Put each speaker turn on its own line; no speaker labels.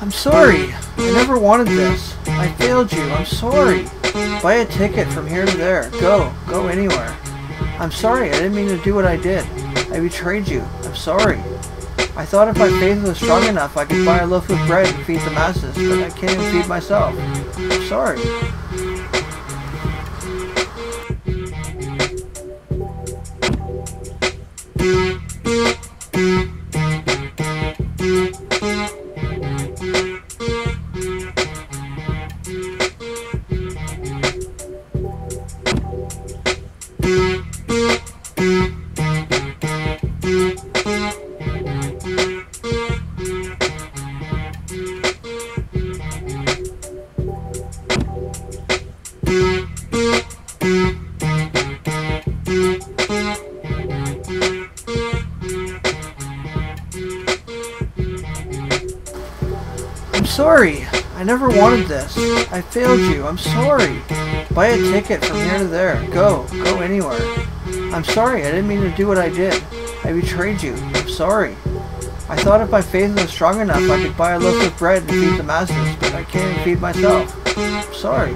I'm sorry. I never wanted this. I failed you. I'm sorry. Buy a ticket from here to there. Go. Go anywhere. I'm sorry. I didn't mean to do what I did. I betrayed you. I'm sorry. I thought if my faith was strong enough, I could buy a loaf of bread and feed the masses, but I can't even feed myself. I'm sorry. I'm sorry. I never wanted this. I failed you. I'm sorry. Buy a ticket from here to there. Go. Go anywhere. I'm sorry. I didn't mean to do what I did. I betrayed you. I'm sorry. I thought if my faith was strong enough, I could buy a loaf of bread and feed the masses, but I can't even feed myself. I'm sorry.